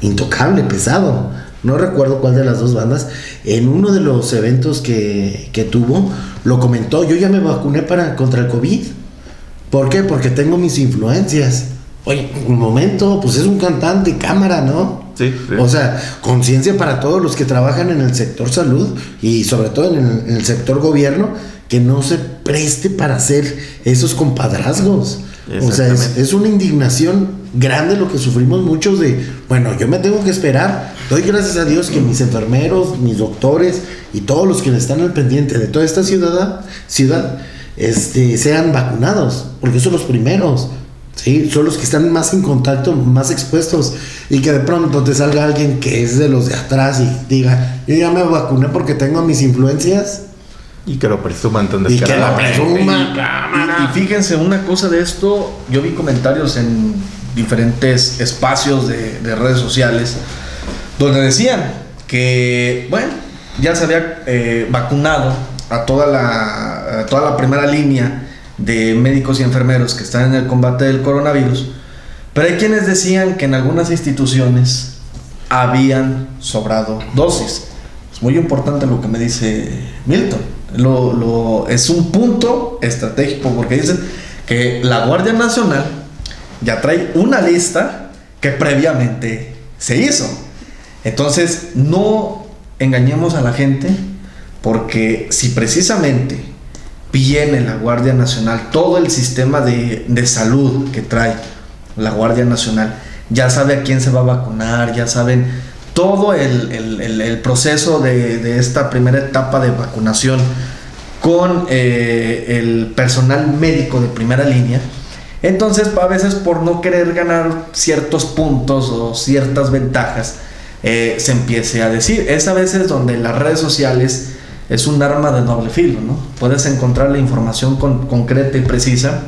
Intocable, pesado. No recuerdo cuál de las dos bandas. En uno de los eventos que, que tuvo, lo comentó, yo ya me vacuné para contra el COVID. ¿Por qué? Porque tengo mis influencias. Oye, un momento, pues es un cantante, cámara, ¿no? Sí, sí. O sea, conciencia para todos los que trabajan en el sector salud y sobre todo en el, en el sector gobierno, que no se preste para hacer esos compadrazgos. O sea, es, es una indignación grande lo que sufrimos muchos de, bueno, yo me tengo que esperar. Doy gracias a Dios que mis enfermeros, mis doctores y todos los que están al pendiente de toda esta ciudad, ciudad este, sean vacunados, porque son los primeros. Sí, son los que están más en contacto, más expuestos. Y que de pronto te salga alguien que es de los de atrás y diga, yo ya me vacuné porque tengo mis influencias. Y que lo presuman tan Y que lo presuma. Y, y fíjense una cosa de esto, yo vi comentarios en diferentes espacios de, de redes sociales donde decían que, bueno, ya se había eh, vacunado a toda, la, a toda la primera línea de médicos y enfermeros que están en el combate del coronavirus, pero hay quienes decían que en algunas instituciones habían sobrado dosis. Es muy importante lo que me dice Milton. Lo, es un punto estratégico porque dicen que la Guardia Nacional ya trae una lista que previamente se hizo. Entonces, no engañemos a la gente porque si precisamente viene la Guardia Nacional, todo el sistema de, de salud que trae la Guardia Nacional, ya sabe a quién se va a vacunar, ya saben todo el, el- el- proceso de, de esta primera etapa de vacunación con eh, el personal médico de primera línea. Entonces, a veces por no querer ganar ciertos puntos o ciertas ventajas, eh, se empiece a decir. Es a veces donde las redes sociales es un arma de doble filo, ¿no? Puedes encontrar la información con- concreta y precisa,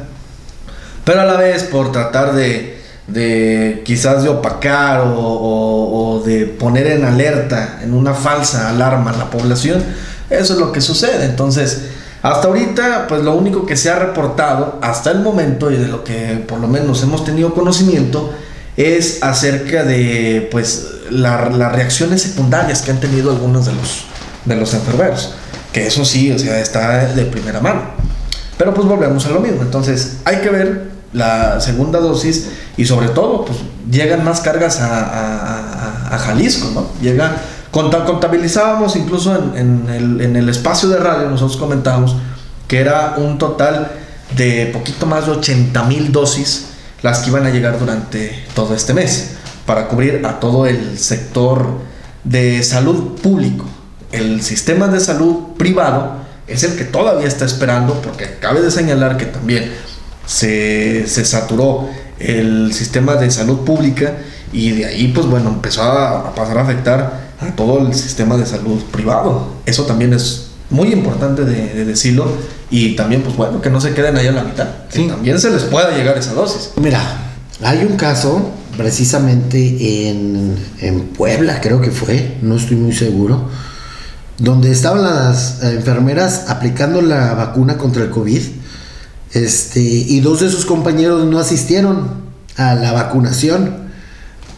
pero a la vez por tratar de, de quizás de opacar o, o- o de poner en alerta, en una falsa alarma a la población, eso es lo que sucede. Entonces, hasta ahorita, pues lo único que se ha reportado hasta el momento y de lo que por lo menos hemos tenido conocimiento es acerca de pues la- las reacciones secundarias que han tenido algunos de los, de los enfermeros. Que eso sí, o sea, está de primera mano. Pero pues volvemos a lo mismo. Entonces hay que ver la segunda dosis y sobre todo pues llegan más cargas a, Jalisco, ¿no? Llega, conta- contabilizábamos incluso en, el, espacio de radio, nosotros comentábamos que era un total de poquito más de 80 mil dosis las que iban a llegar durante todo este mes para cubrir a todo el sector de salud público. El sistema de salud privado es el que todavía está esperando, porque cabe de señalar que también se saturó el sistema de salud pública y de ahí, pues bueno, empezó a, a pasar a afectar a todo el sistema de salud privado. Eso también es muy importante de, de decirlo y también, pues bueno, que no se queden ahí a la mitad, que Sí. también se les pueda llegar esa dosis. Mira, hay un caso precisamente en, en Puebla, creo que fue, no estoy muy seguro, donde estaban las enfermeras aplicando la vacuna contra el COVID, este, y dos de sus compañeros no asistieron a la vacunación.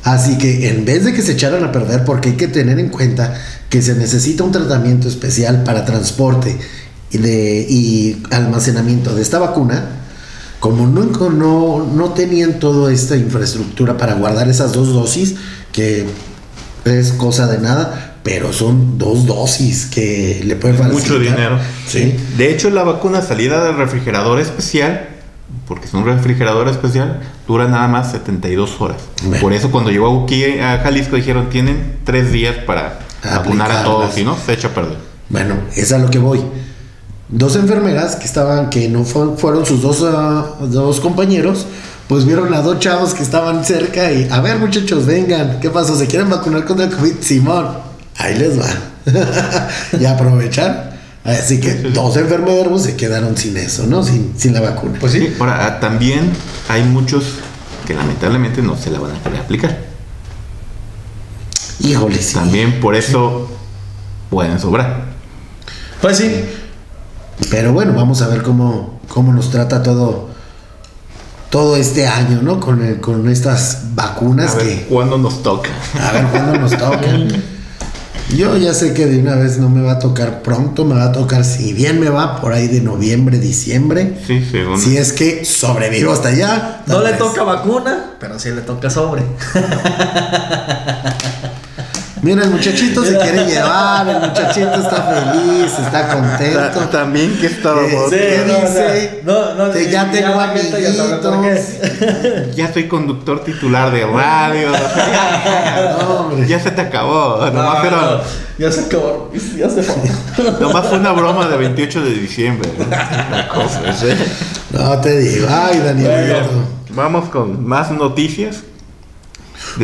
Así que en vez de que se echaran a perder, porque hay que tener en cuenta que se necesita un tratamiento especial para transporte y, almacenamiento de esta vacuna, como no, no, no tenían toda esta infraestructura para guardar esas dos dosis, que es cosa de nada, pero son dos dosis que le pueden Mucho facilitar. dinero. Sí. De hecho, la vacuna salida del refrigerador especial, porque es un refrigerador especial, dura nada más 72 horas. Bueno. Por eso cuando llegó aquí a Jalisco dijeron, tienen tres días para vacunar a todos, Aplicarlas. si no, se echa a perder. Bueno, es a lo que voy. Dos enfermeras que estaban, que no fue- fueron sus dos, ah, dos compañeros, pues vieron a dos chavos que estaban cerca y, a ver muchachos, vengan, ¿qué pasó? ¿Se quieren vacunar contra el COVID? Simón, ahí les va. [laughs] y aprovechar. Así que dos enfermeros se quedaron sin eso, ¿no? Sin, sin la vacuna. Pues sí, Ahora, ah, también hay muchos que lamentablemente no se la van a querer aplicar. Híjole, sí. También por eso pueden sobrar. pues sí. Pero bueno, vamos a ver cómo, cómo nos trata todo, todo este año, ¿no? Con, el- con estas vacunas A ver que... cuándo nos toca. A ver cuándo nos tocan. [laughs] Yo ya sé que de una vez no me va a tocar pronto, me va a tocar, si bien me va, por ahí de noviembre, diciembre. Sí, según. Si es que sobrevivo hasta allá. No le vez. toca vacuna, pero sí le toca sobre. [laughs] Mira, el muchachito se quiere llevar, el muchachito está feliz, está contento. Ta- También que estaba Eh, vos. sí. ¿Qué no, dice? No, no, Que ya tengo ya qué. Ya soy conductor titular de radio. [laughs] [laughs] No, hombre. ya se te acabó. Nomás, No, era- no, ya se acabó. Ya se fue. [laughs] nomás fue una broma de 28 de diciembre. ¿no? La cosa, ¿sí? No te digo, ay, Danielito. Vamos con más noticias.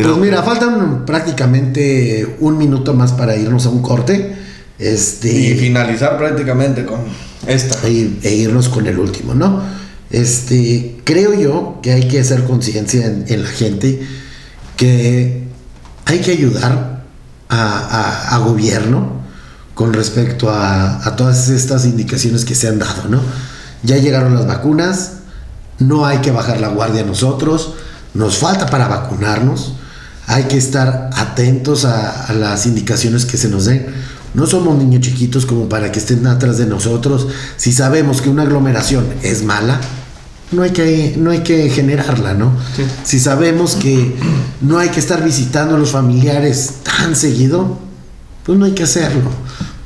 Pues mira, faltan prácticamente un minuto más para irnos a un corte. Este. Y finalizar prácticamente con esta. e, e irnos con el último, ¿no? Este, creo yo que hay que hacer conciencia en, en la gente que hay que ayudar a, a- a gobierno con respecto a, a todas estas indicaciones que se han dado, ¿no? Ya llegaron las vacunas, no hay que bajar la guardia nosotros, nos falta para vacunarnos, hay que estar atentos a, a las indicaciones que se nos den. No somos niños chiquitos como para que estén atrás de nosotros. Si sabemos que una aglomeración es mala, no hay que, no hay que generarla, ¿no? Sí. Si sabemos que no hay que estar visitando a los familiares tan seguido, pues no hay que hacerlo.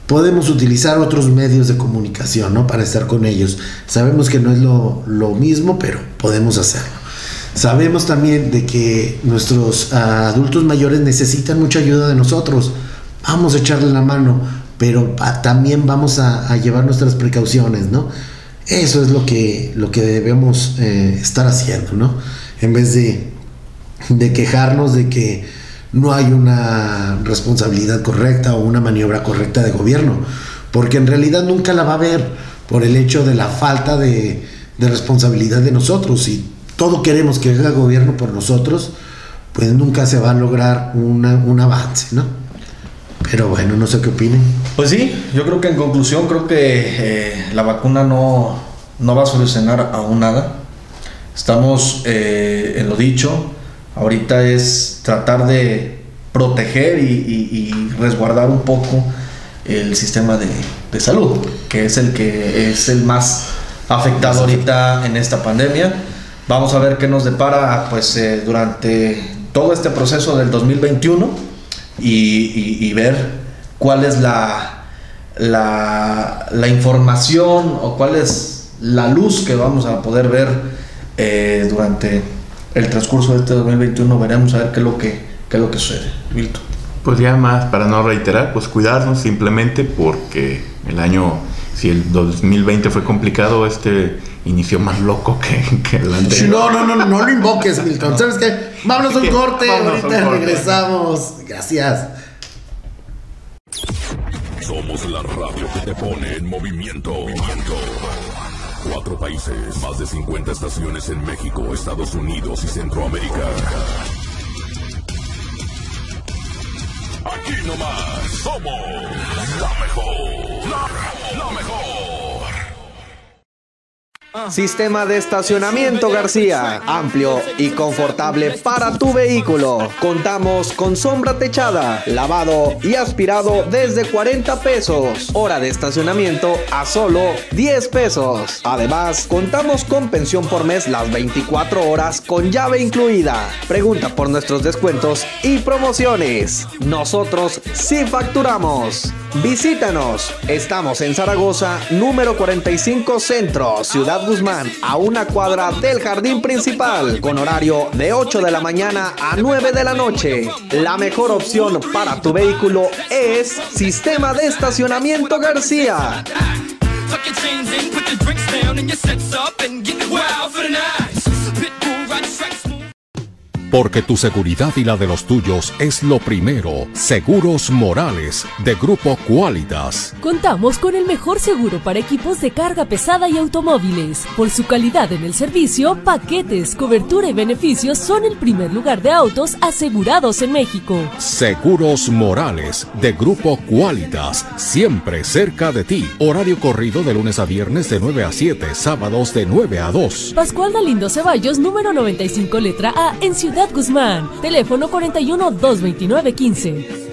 Podemos utilizar otros medios de comunicación, ¿no? Para estar con ellos. Sabemos que no es lo, lo mismo, pero podemos hacerlo. Sabemos también de que nuestros ah, adultos mayores necesitan mucha ayuda de nosotros. Vamos a echarle la mano, pero pa- también vamos a, llevar nuestras precauciones, ¿no? Eso es lo que, lo que debemos eh, estar haciendo, ¿no? En vez de, de quejarnos de que no hay una responsabilidad correcta o una maniobra correcta de gobierno, porque en realidad nunca la va a haber por el hecho de la falta de, de responsabilidad de nosotros. Si todo queremos que haga gobierno por nosotros, pues nunca se va a lograr una- un avance, ¿no? Pero bueno, no sé qué opinen. Pues sí, yo creo que en conclusión, creo que eh, la vacuna no, no va a solucionar aún nada. Estamos eh, en lo dicho, ahorita es tratar de proteger y, y- y resguardar un poco el sistema de, de salud, que es el que es el más afectado ahorita en esta pandemia. Vamos a ver qué nos depara pues eh, durante todo este proceso del 2021 y, y- y ver cuál es la, la, la información o cuál es la luz que vamos a poder ver eh, durante el transcurso de este 2021. Veremos a ver qué es lo que, qué es lo que sucede. Milton. Pues ya más, para no reiterar, pues cuidarnos simplemente porque el año, si el 2020 fue complicado, este inició más loco que, que el anterior. No, no, no, no, no lo invoques, Milton. ¿Sabes qué? Vámonos a un [laughs] corte, Vámonos a un ahorita corte. regresamos. Gracias. Somos la radio que te pone en movimiento. Movimiento. Cuatro países, más de 50 estaciones en México, Estados Unidos y Centroamérica. Aquí nomás somos la mejor. La, la mejor. Sistema de estacionamiento García, amplio y confortable para tu vehículo. Contamos con sombra techada, lavado y aspirado desde 40 pesos. Hora de estacionamiento a solo 10 pesos. Además, contamos con pensión por mes las 24 horas con llave incluida. Pregunta por nuestros descuentos y promociones. Nosotros sí facturamos. Visítanos. Estamos en Zaragoza, número 45 Centro, Ciudad Guzmán, a una cuadra del jardín principal, con horario de 8 de la mañana a 9 de la noche. La mejor opción para tu vehículo es Sistema de Estacionamiento García. Porque tu seguridad y la de los tuyos es lo primero. Seguros Morales, de Grupo Qualitas. Contamos con el mejor seguro para equipos de carga pesada y automóviles. Por su calidad en el servicio, paquetes, cobertura y beneficios son el primer lugar de autos asegurados en México. Seguros Morales, de Grupo Qualitas, siempre cerca de ti. Horario corrido de lunes a viernes de 9 a 7, sábados de 9 a 2. Pascual Galindo Ceballos, número 95, letra A, en Ciudad Guzmán. Teléfono 41 229 15.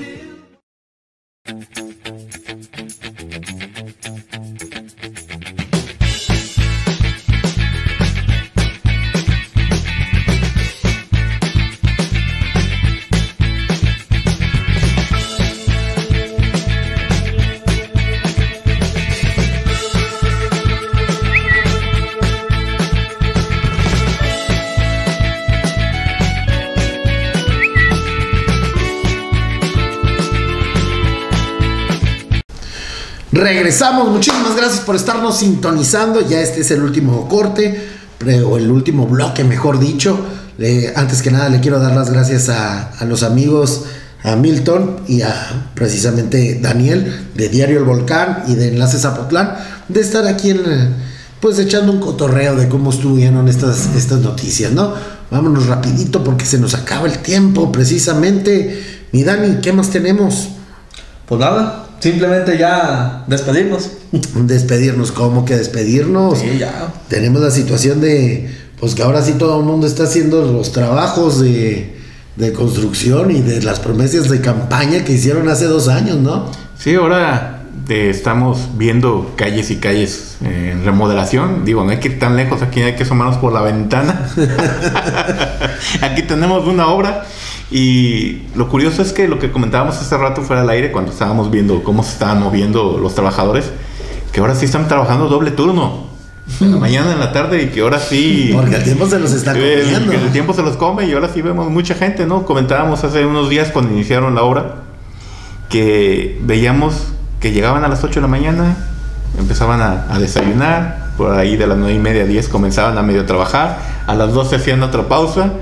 Regresamos, muchísimas gracias por estarnos sintonizando. Ya este es el último corte, o el último bloque, mejor dicho. Antes que nada, le quiero dar las gracias a, los amigos, a Milton y a precisamente Daniel de Diario El Volcán y de Enlace Zapotlán, de estar aquí pues echando un cotorreo de cómo estuvieron estas, estas noticias, ¿no? Vámonos rapidito porque se nos acaba el tiempo, precisamente. Mi Dani, ¿qué más tenemos? Pues nada, simplemente ya despedirnos. Despedirnos, ¿cómo que despedirnos? Sí, ya. Tenemos la situación de, pues que ahora sí todo el mundo está haciendo los trabajos de, de construcción y de las promesas de campaña que hicieron hace dos años, ¿no? Sí, ahora eh, estamos viendo calles y calles eh, en remodelación. Digo, no hay que ir tan lejos, aquí hay que asomarnos por la ventana. [laughs] [laughs] aquí tenemos una obra. Y lo curioso es que lo que comentábamos hace rato fuera del aire, cuando estábamos viendo cómo se estaban moviendo los trabajadores, que ahora sí están trabajando doble turno. En la mañana, en la tarde, y que ahora sí. Porque el tiempo se los está Eh, comiendo. que el tiempo se los come y ahora sí vemos mucha gente, ¿no? Comentábamos hace unos días cuando iniciaron la obra que veíamos que llegaban a las 8 de la mañana, empezaban a, a desayunar, por ahí de las 9 y media a 10 comenzaban a medio trabajar, a las 12 hacían otra pausa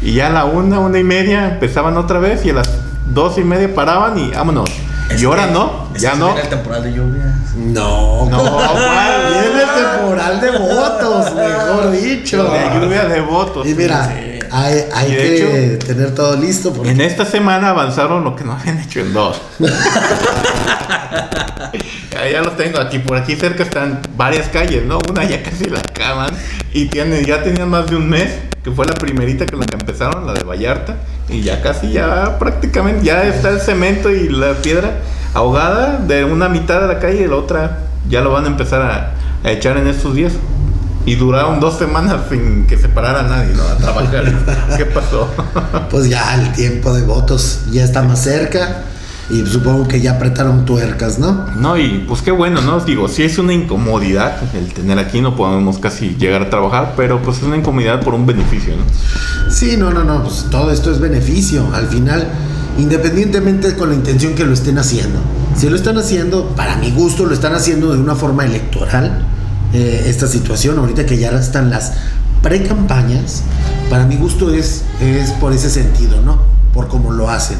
y ya a la 1, 1 y media empezaban otra vez y a las 2 y media paraban y vámonos. y ahora no, ya no. viene el temporal de lluvia. No, No, [laughs] ¿cuál? Viene el temporal de votos, mejor dicho. De lluvia de votos. Y mira, Sí. Hay, hay que hecho, tener todo listo porque En esta semana avanzaron lo que no habían hecho en dos. [laughs] ya, los tengo aquí, por aquí cerca están varias calles, ¿no? Una ya casi la acaban y tienen, ya tenían más de un mes, que fue la primerita que la que empezaron, la de Vallarta, y ya casi ya prácticamente ya está el cemento y la piedra ahogada de una mitad de la calle y la otra ya lo van a empezar a, a echar en estos días. Y duraron dos semanas sin que se parara nadie, ¿no? A trabajar. [laughs] ¿Qué pasó? pues ya el tiempo de votos ya está más cerca y supongo que ya apretaron tuercas, ¿no? No, y pues qué bueno, ¿no? Digo, sí es una incomodidad el tener aquí, no podemos casi llegar a trabajar, pero pues es una incomodidad por un beneficio, ¿no? Sí, no, no, no, pues todo esto es beneficio. Al final, independientemente con la intención que lo estén haciendo. Si lo están haciendo, para mi gusto, lo están haciendo de una forma electoral. Eh, esta situación, ahorita que ya están las pre-campañas, para mi gusto es, es por ese sentido, ¿no? Por cómo lo hacen.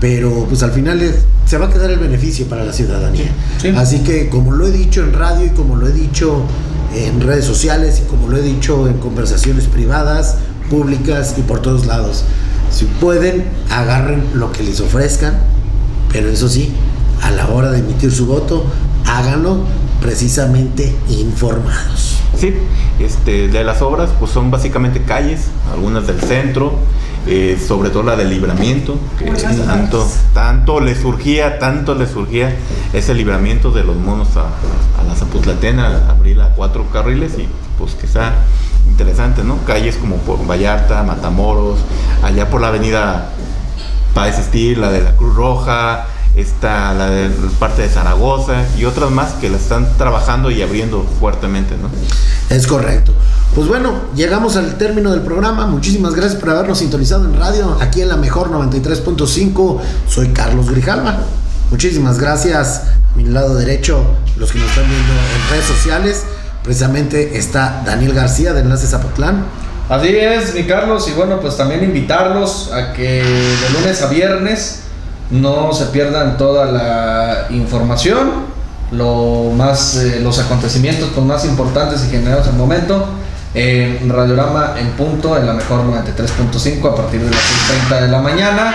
Pero pues al final es- se va a quedar el beneficio para la ciudadanía. Sí. Así que como lo he dicho en radio y como lo he dicho en redes sociales y como lo he dicho en conversaciones privadas, públicas y por todos lados, si pueden, agarren lo que les ofrezcan, pero eso sí, a la hora de emitir su voto, háganlo precisamente informados. Sí, este, de las obras, pues son básicamente calles, algunas del centro, eh, sobre todo la del libramiento, que tanto, tanto le surgía, tanto le surgía ese libramiento de los monos a, a la Zapotlatena, abrir a cuatro carriles y pues que está interesante, ¿no? Calles como por Vallarta, Matamoros, allá por la avenida Páez Estil, la de la Cruz Roja, está la de parte de Zaragoza y otras más que la están trabajando y abriendo fuertemente, ¿no? Es correcto. Pues bueno, llegamos al término del programa. Muchísimas gracias por habernos sintonizado en radio, aquí en la mejor 93.5. Soy Carlos Grijalva. Muchísimas gracias. A mi lado derecho, los que nos están viendo en redes sociales, precisamente está Daniel García de Enlace Zapotlán. Así es, mi Carlos, y bueno, pues también invitarlos a que de lunes a viernes no se pierdan toda la información, lo más, eh, los acontecimientos pues, más importantes y generados al momento en Radiorama en punto, en la mejor 93.5 a partir de las 6.30 de la mañana.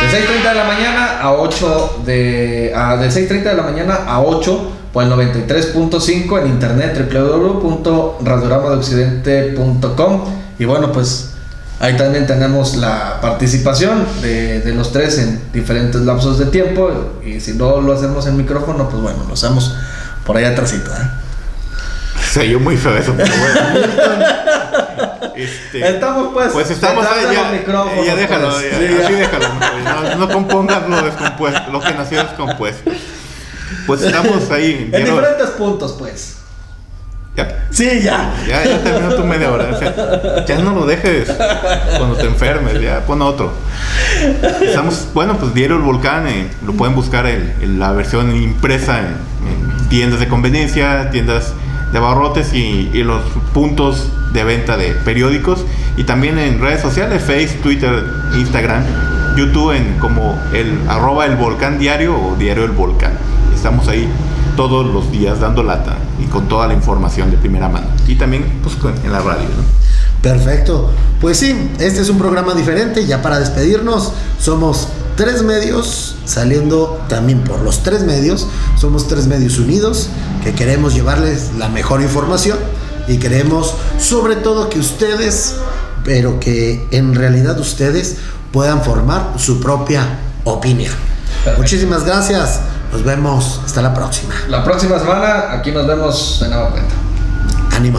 De 6.30 de la mañana a 8 de... A, de 6.30 de la mañana a 8 por el 93.5 en internet www.radioramadeoccidente.com y bueno pues ahí también tenemos la participación de, de los tres en diferentes lapsos de tiempo y si no lo hacemos en micrófono pues bueno lo hacemos por ahí atrásito ¿eh? Se oyó muy feo eso, pero bueno. [laughs] Este, Estamos, pues, pues estamos ahí, ya, ya déjalo, pues. ya, Sí, ya. así déjalo, no, no, compongas lo descompuesto, lo que nació descompuesto. Pues estamos ahí. en diferentes puntos pues ya, sí ya ya, ya terminó tu media hora. o sea, ya no lo dejes cuando te enfermes, ya pon otro. Estamos, bueno, pues Diario El Volcán, eh, lo pueden buscar en la versión impresa en, en tiendas de conveniencia, tiendas de abarrotes y, y los puntos de venta de periódicos y también en redes sociales, Facebook, Twitter, Instagram, YouTube en como el arroba el volcán diario o diario el volcán. Estamos ahí todos los días dando lata y con toda la información de primera mano. Y también pues en la radio, ¿no? Perfecto. Pues sí, este es un programa diferente. Ya para despedirnos, somos tres medios, saliendo también por los tres medios. Somos tres medios unidos que queremos llevarles la mejor información y queremos sobre todo que ustedes, pero que en realidad ustedes puedan formar su propia opinión. Perfecto. Muchísimas gracias. Nos vemos. Hasta la próxima. La próxima semana aquí nos vemos de nueva cuenta. Ánimo.